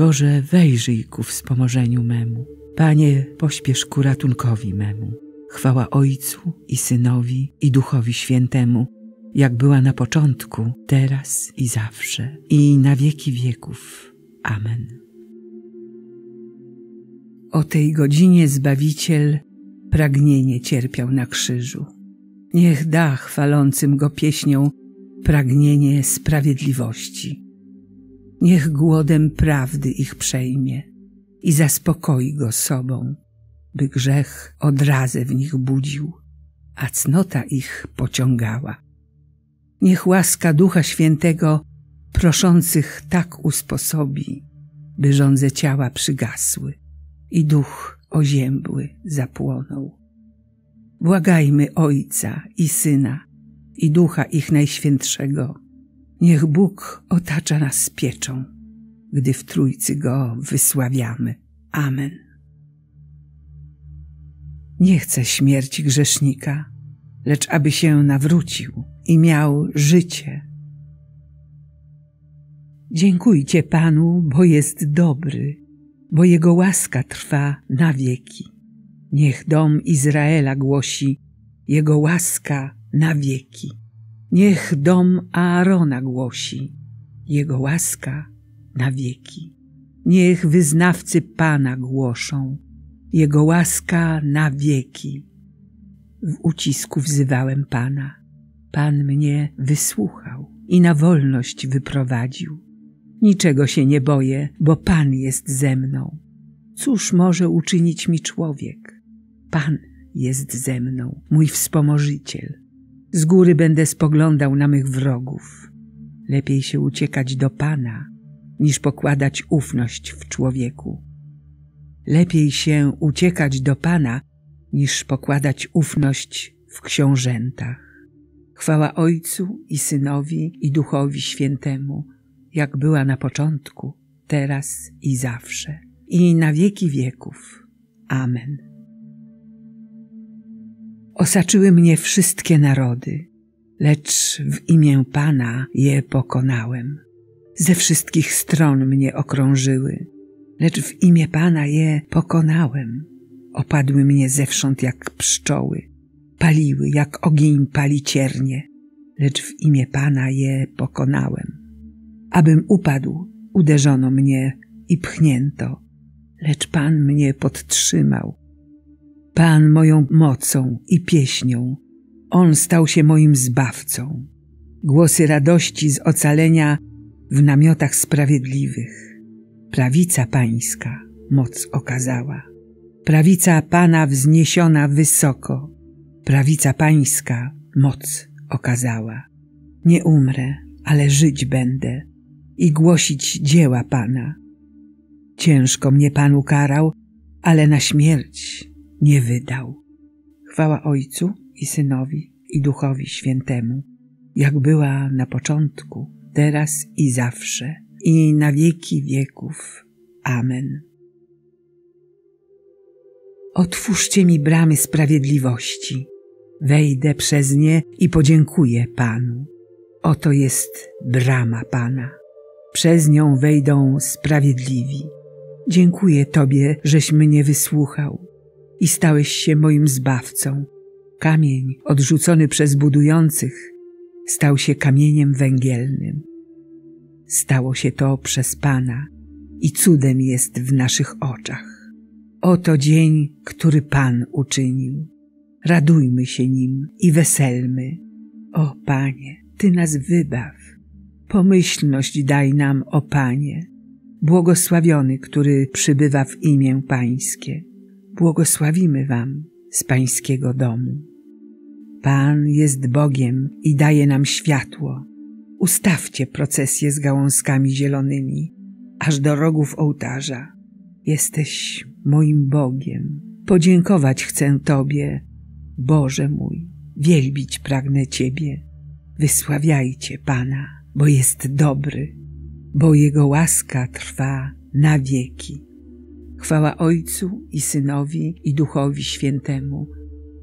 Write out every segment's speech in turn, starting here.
Boże, wejrzyj ku wspomożeniu memu. Panie, pośpiesz ku ratunkowi memu. Chwała Ojcu i Synowi i Duchowi Świętemu, jak była na początku, teraz i zawsze, i na wieki wieków. Amen. O tej godzinie Zbawiciel pragnienie cierpiał na krzyżu. Niech da chwalącym go pieśnią pragnienie sprawiedliwości. Niech głodem prawdy ich przejmie i zaspokoi go sobą, by grzech odrazę w nich budził, a cnota ich pociągała. Niech łaska Ducha Świętego proszących tak usposobi, by żądze ciała przygasły i duch oziębły zapłonął. Błagajmy Ojca i Syna i Ducha ich Najświętszego. Niech Bóg otacza nas pieczą, gdy w Trójcy Go wysławiamy. Amen. Nie chcę śmierci grzesznika, lecz aby się nawrócił i miał życie. Dziękujcie Panu, bo jest dobry, bo Jego łaska trwa na wieki. Niech dom Izraela głosi Jego łaska na wieki. Niech dom Aarona głosi Jego łaska na wieki. Niech wyznawcy Pana głoszą Jego łaska na wieki. W ucisku wzywałem Pana. Pan mnie wysłuchał i na wolność wyprowadził. Niczego się nie boję, bo Pan jest ze mną. Cóż może uczynić mi człowiek? Pan jest ze mną, mój wspomożyciel. Z góry będę spoglądał na mych wrogów. Lepiej się uciekać do Pana, niż pokładać ufność w człowieku. Lepiej się uciekać do Pana, niż pokładać ufność w książętach. Chwała Ojcu i Synowi i Duchowi Świętemu, jak była na początku, teraz i zawsze, i na wieki wieków. Amen. Osaczyły mnie wszystkie narody, lecz w imię Pana je pokonałem. Ze wszystkich stron mnie okrążyły, lecz w imię Pana je pokonałem. Opadły mnie zewsząd jak pszczoły, paliły jak ogień pali ciernie, lecz w imię Pana je pokonałem. Abym upadł, uderzono mnie i pchnięto, lecz Pan mnie podtrzymał. Pan moją mocą i pieśnią, On stał się moim zbawcą. Głosy radości z ocalenia w namiotach sprawiedliwych. Prawica pańska moc okazała. Prawica Pana wzniesiona wysoko. Prawica pańska moc okazała. Nie umrę, ale żyć będę i głosić dzieła Pana. Ciężko mnie Pan ukarał, ale na śmierć nie wydał. Chwała Ojcu i Synowi i Duchowi Świętemu, jak była na początku, teraz i zawsze, i na wieki wieków. Amen. Otwórzcie mi bramy sprawiedliwości. Wejdę przez nie i podziękuję Panu. Oto jest brama Pana. Przez nią wejdą sprawiedliwi. Dziękuję Tobie, żeś mnie wysłuchał i stałeś się moim zbawcą. Kamień odrzucony przez budujących stał się kamieniem węgielnym. Stało się to przez Pana i cudem jest w naszych oczach. Oto dzień, który Pan uczynił. Radujmy się nim i weselmy. O Panie, Ty nas wybaw. Pomyślność daj nam, o Panie. Błogosławiony, który przybywa w imię Pańskie. Błogosławimy Wam z Pańskiego domu. Pan jest Bogiem i daje nam światło. Ustawcie procesję z gałązkami zielonymi, aż do rogów ołtarza. Jesteś moim Bogiem. Podziękować chcę Tobie, Boże mój. Wielbić pragnę Ciebie. Wysławiajcie Pana, bo jest dobry, bo Jego łaska trwa na wieki. Chwała Ojcu i Synowi i Duchowi Świętemu,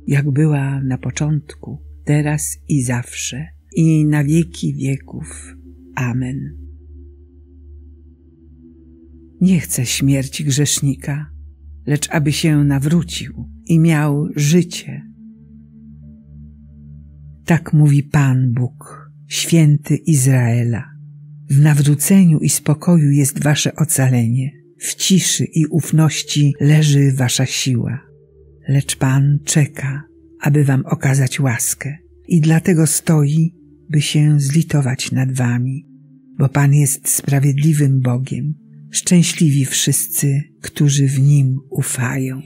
jak była na początku, teraz i zawsze, i na wieki wieków. Amen. Nie chcę śmierci grzesznika, lecz aby się nawrócił i miał życie. Tak mówi Pan Bóg, święty Izraela. W nawróceniu i spokoju jest wasze ocalenie, w ciszy i ufności leży wasza siła. Lecz Pan czeka, aby wam okazać łaskę i dlatego stoi, by się zlitować nad wami, bo Pan jest sprawiedliwym Bogiem, szczęśliwi wszyscy, którzy w Nim ufają.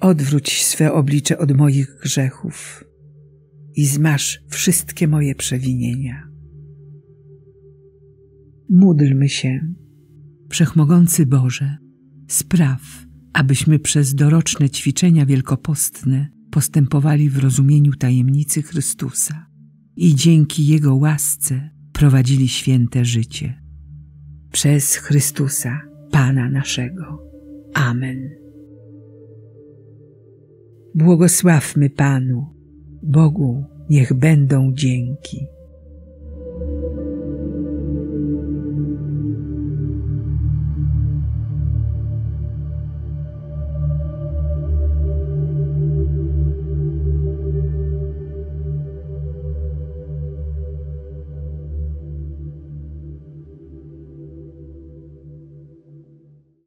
Odwróć swe oblicze od moich grzechów i zmasz wszystkie moje przewinienia. Módlmy się, Wszechmogący Boże, spraw, abyśmy przez doroczne ćwiczenia wielkopostne postępowali w rozumieniu tajemnicy Chrystusa i dzięki Jego łasce prowadzili święte życie. Przez Chrystusa, Pana naszego. Amen. Błogosławmy Panu, Bogu niech będą dzięki.